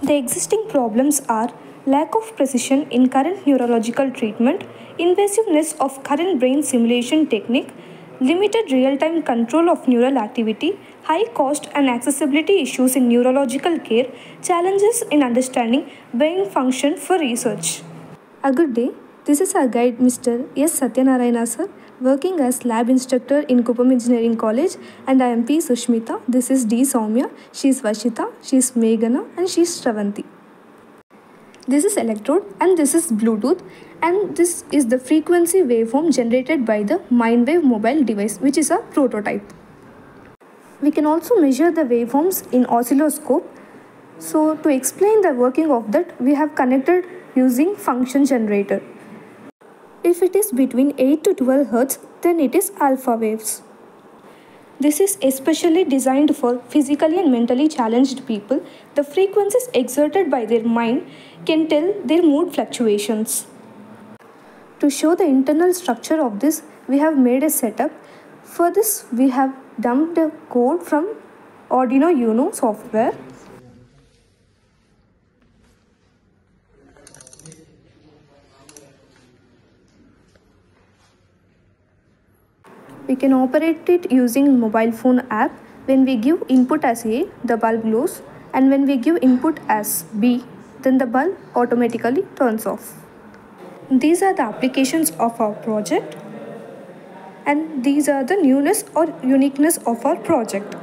The existing problems are lack of precision in current neurological treatment, invasiveness of current brain simulation technique, limited real-time control of neural activity, high cost and accessibility issues in neurological care, challenges in understanding brain function for research. A good day. This is our guide Mr. S. Satyanarayana sir, working as lab instructor in Kuppam Engineering College and I am P. Sushmitha. This is D. Sowmya, she is Varshitha, she is Meghana and she is Shravanti. This is electrode and this is Bluetooth and this is the frequency waveform generated by the Mindwave mobile device which is a prototype. We can also measure the waveforms in oscilloscope. So to explain the working of that we have connected using function generator. If it is between 8 to 12 Hz then it is alpha waves. This is especially designed for physically and mentally challenged people. The frequencies exerted by their mind can tell their mood fluctuations. To show the internal structure of this, we have made a setup. For this, we have dumped the code from Arduino Uno software. We can operate it using mobile phone app. When we give input as A, the bulb glows and when we give input as B, then the bulb automatically turns off. These are the applications of our project and these are the newness or uniqueness of our project.